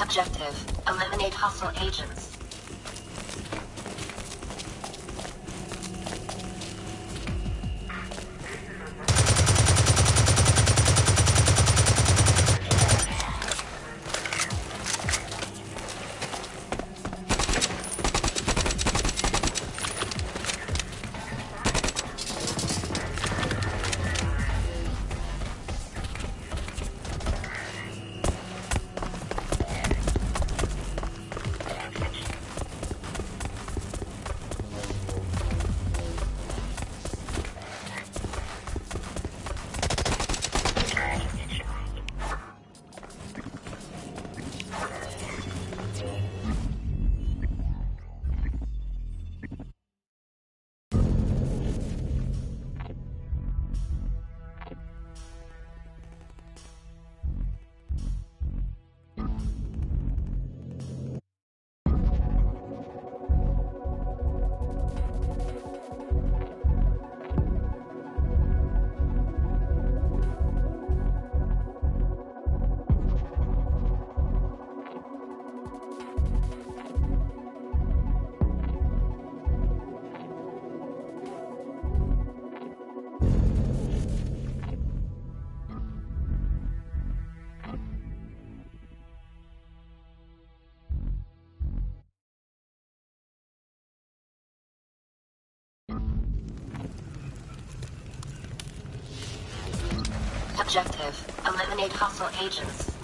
Objective, eliminate hostile agents. Objective, eliminate hostile agents.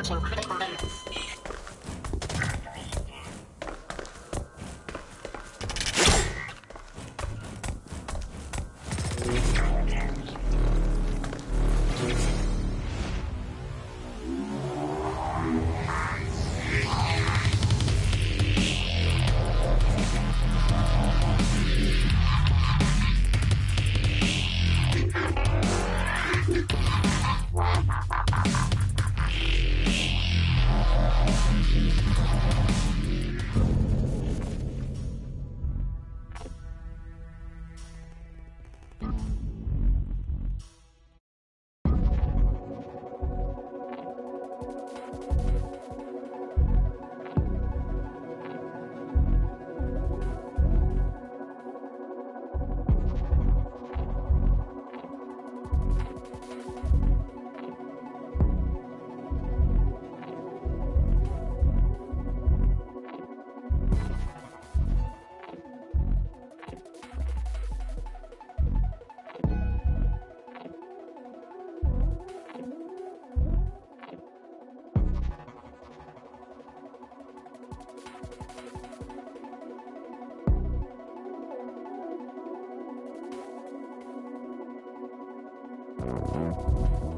Objective えっ?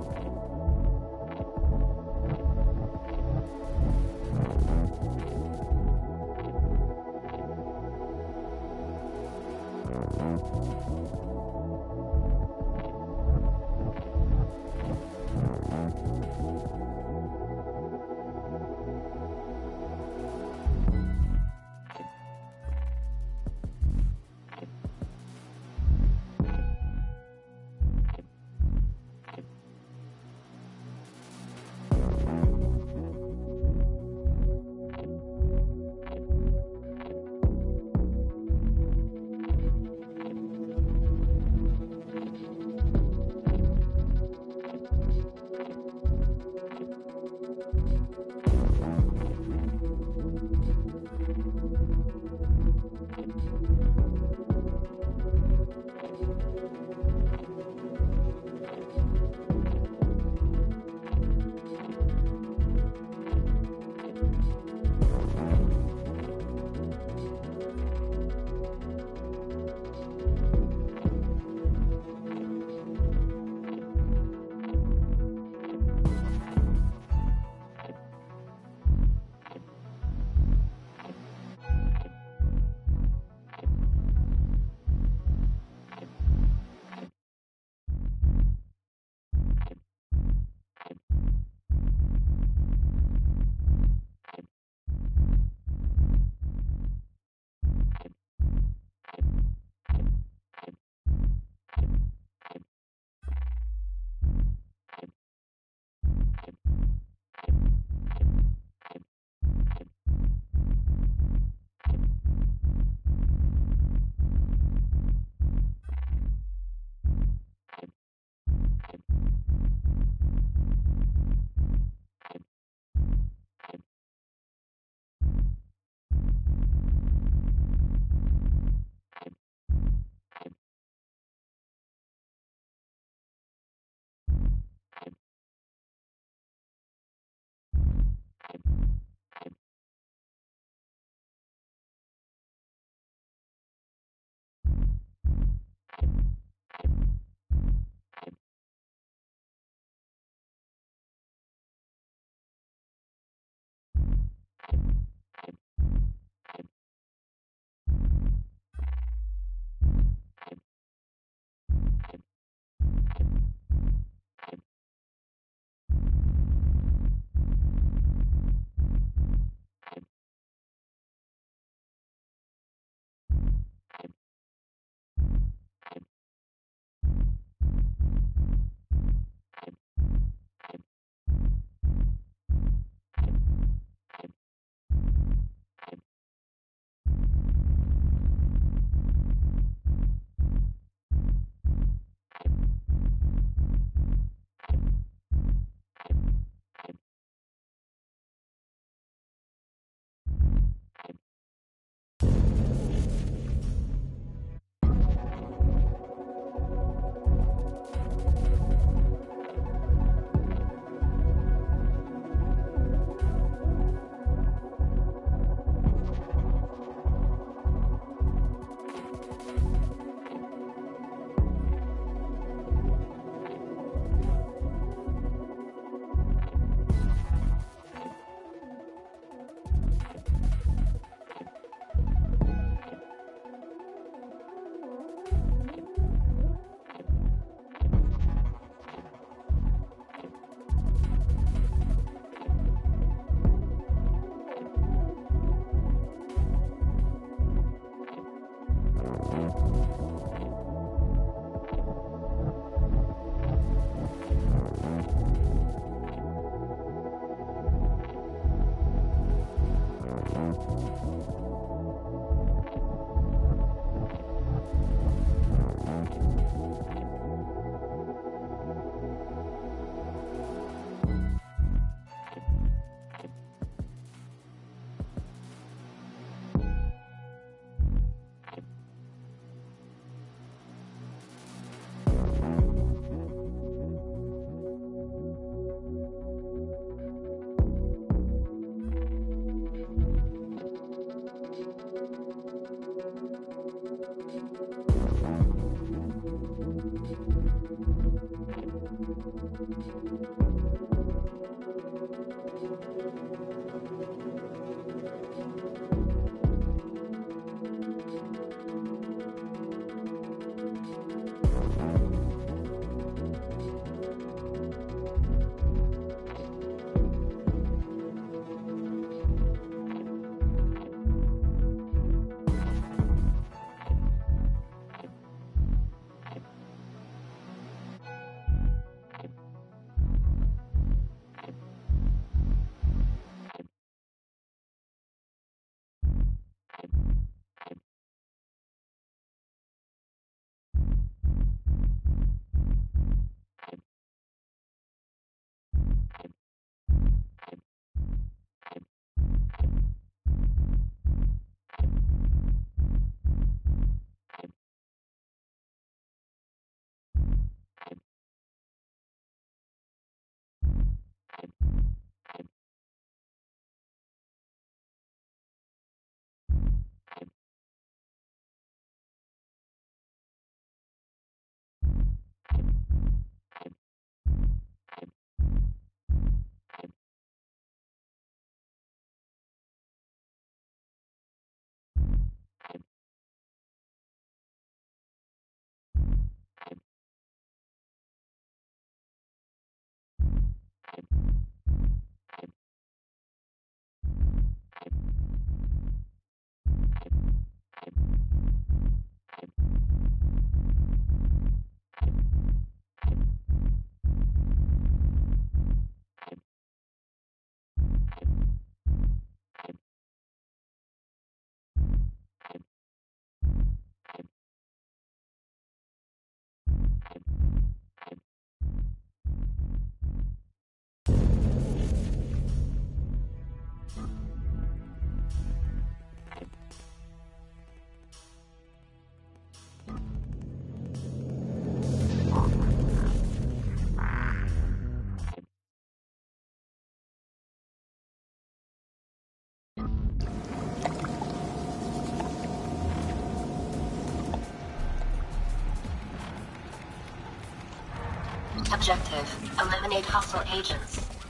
Objective, eliminate hostile agents.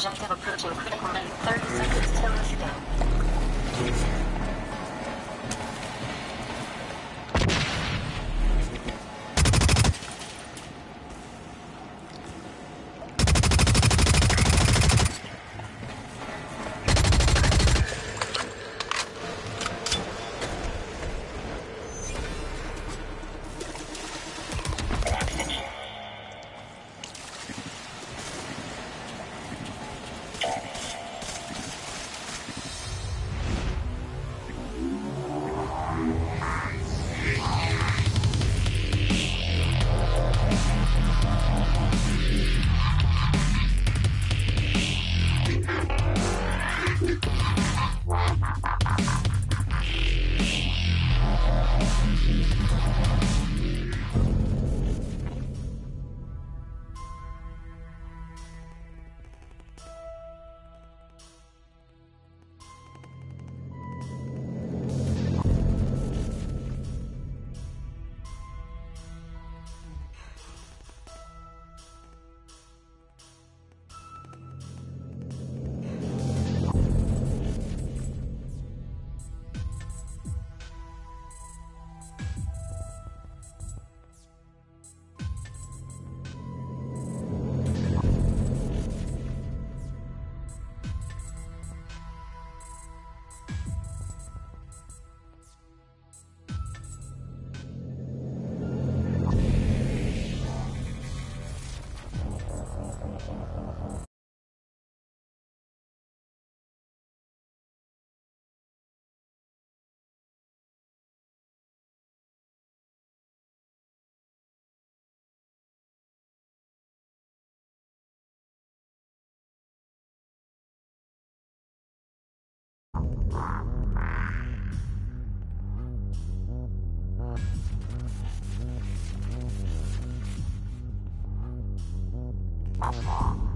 Objective approaching critical rate. 30 seconds Afar.